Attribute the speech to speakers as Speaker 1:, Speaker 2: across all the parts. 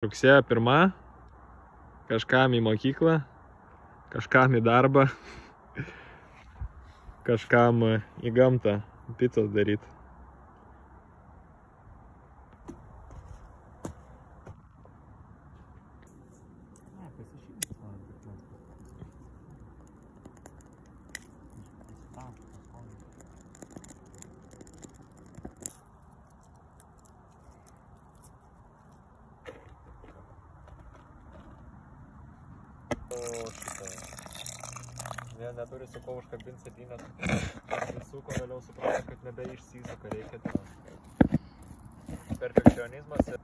Speaker 1: Rugsėjo pirma, kažkam į mokyklą, kažkam į darbą, kažkam į gamtą. Picos daryti. Ne, neturi su kuo užkabinti sėdynės. Visuko vėliau suprato, kad nebeišsisuka, reikia ten. Perfekcionizmas ir...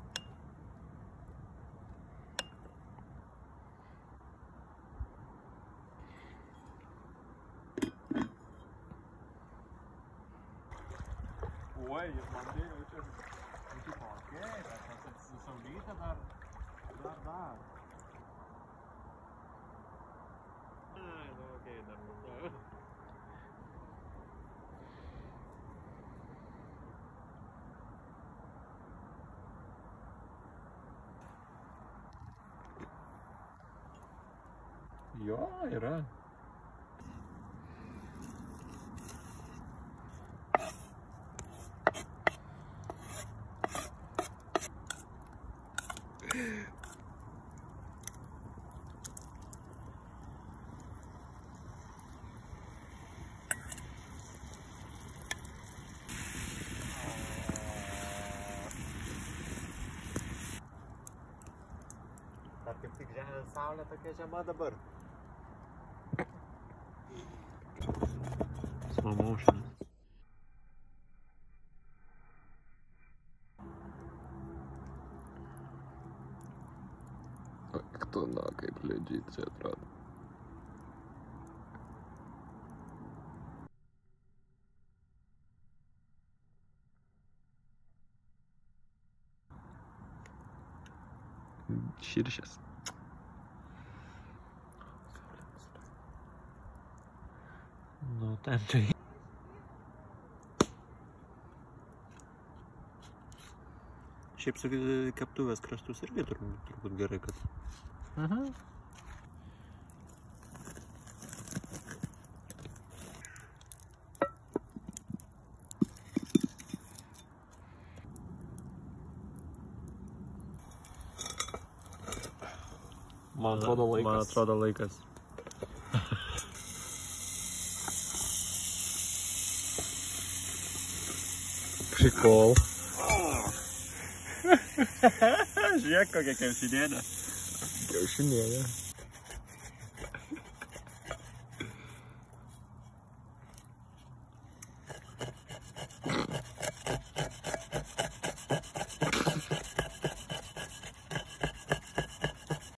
Speaker 1: Oi, jis man tai jaučia. Nu, tipo, okei, bet mes su saulyte dar... Dar, dar. Jo, yra. Kaip tik žemės saulė tokia žema dabar. промоушена. Кто накает людей, театрат? Щиро сейчас. Ну, там ten,
Speaker 2: Šiaip su keptuvės kraštus irgi turbūt, turbūt gerai, kad
Speaker 1: Aha. Man atrodo laikas.
Speaker 2: Man atrodo laikas.
Speaker 1: Prikol.
Speaker 2: Žiūrėk, kokia kiaušinienė.
Speaker 1: Kiaušinėlė.